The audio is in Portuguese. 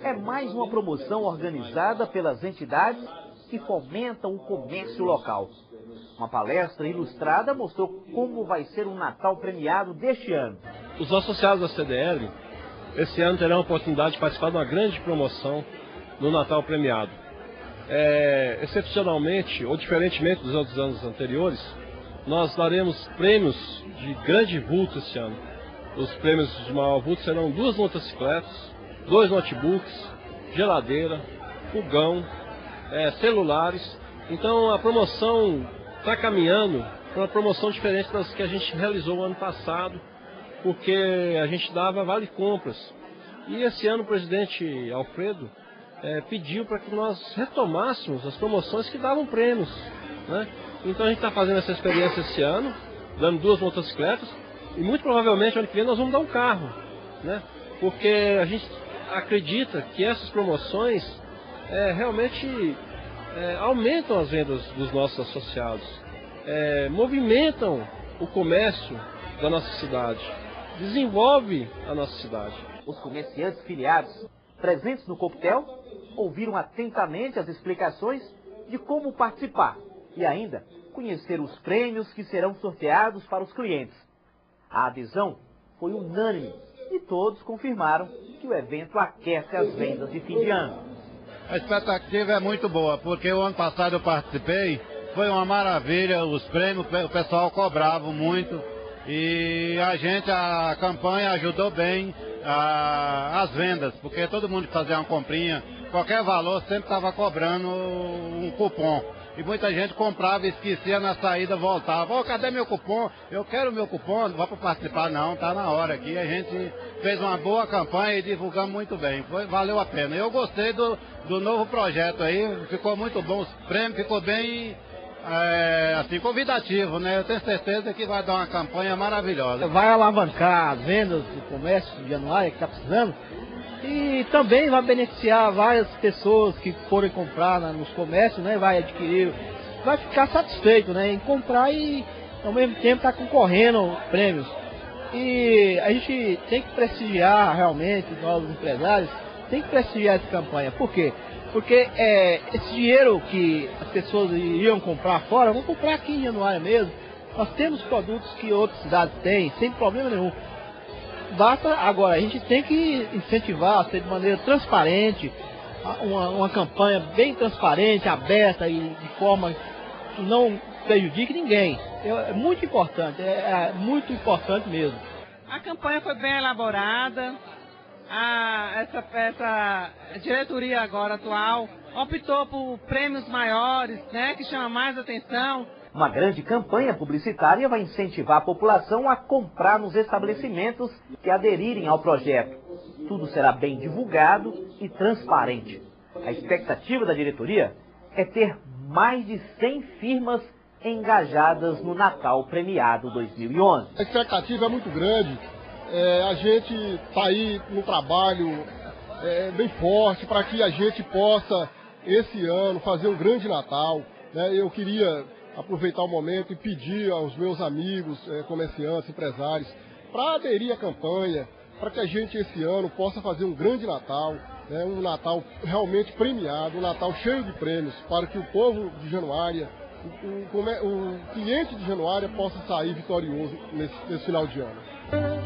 é mais uma promoção organizada pelas entidades que fomentam o comércio local. Uma palestra ilustrada mostrou como vai ser o Natal premiado deste ano. Os associados da CDL, esse ano terão a oportunidade de participar de uma grande promoção no Natal premiado. É, excepcionalmente, ou diferentemente dos outros anos anteriores, nós daremos prêmios de grande vulto esse ano. Os prêmios de maior vulto serão duas motocicletas, dois notebooks, geladeira, fogão, é, celulares. Então a promoção está caminhando para uma promoção diferente das que a gente realizou ano passado, porque a gente dava vale compras. E esse ano o presidente Alfredo é, pediu para que nós retomássemos as promoções que davam prêmios. Né? Então a gente está fazendo essa experiência esse ano, dando duas motocicletas, e muito provavelmente ano que vem nós vamos dar um carro. Né? Porque a gente acredita que essas promoções é, realmente é, aumentam as vendas dos nossos associados, é, movimentam o comércio da nossa cidade, desenvolve a nossa cidade. Os comerciantes filiados presentes no coquetel ouviram atentamente as explicações de como participar e ainda conhecer os prêmios que serão sorteados para os clientes. A adesão foi unânime e todos confirmaram que o evento aquece as vendas de fim de ano. A expectativa é muito boa, porque o ano passado eu participei, foi uma maravilha, os prêmios, o pessoal cobrava muito e a gente, a campanha ajudou bem a, as vendas, porque todo mundo fazia uma comprinha, qualquer valor, sempre estava cobrando um cupom. E muita gente comprava esquecia na saída, voltava. Ô, oh, cadê meu cupom? Eu quero meu cupom, não vou para participar não, tá na hora aqui. A gente fez uma boa campanha e divulgamos muito bem. Foi, valeu a pena. Eu gostei do, do novo projeto aí, ficou muito bom, os prêmios ficou bem é, assim, convidativo, né? Eu tenho certeza que vai dar uma campanha maravilhosa. Vai alavancar as vendas do comércio de Januária que está precisando e também vai beneficiar várias pessoas que forem comprar né, nos comércios, né? Vai adquirir, vai ficar satisfeito, né? Em comprar e ao mesmo tempo estar tá concorrendo prêmios. E a gente tem que prestigiar realmente, nós empresários, tem que prestigiar essa campanha. Por quê? Porque é, esse dinheiro que as pessoas iriam comprar fora, vão comprar aqui em Januária mesmo. Nós temos produtos que outras cidades têm, sem problema nenhum. Basta agora, a gente tem que incentivar, ser de maneira transparente, uma, uma campanha bem transparente, aberta e de forma que não prejudique ninguém. É, muito importante, é, é muito importante mesmo. A campanha foi bem elaborada, a, essa, essa diretoria agora atual optou por prêmios maiores, né, que chama mais atenção. Uma grande campanha publicitária vai incentivar a população a comprar nos estabelecimentos que aderirem ao projeto. Tudo será bem divulgado e transparente. A expectativa da diretoria é ter mais de 100 firmas engajadas no Natal Premiado 2011. A expectativa é muito grande. É, a gente está aí no trabalho é, bem forte para que a gente possa, esse ano, fazer um grande Natal. Né? Eu queria aproveitar o momento e pedir aos meus amigos, é, comerciantes, empresários, para aderir à campanha, para que a gente esse ano possa fazer um grande Natal, né, um Natal realmente premiado, um Natal cheio de prêmios, para que o povo de Januária, o, o, o cliente de Januária possa sair vitorioso nesse, nesse final de ano.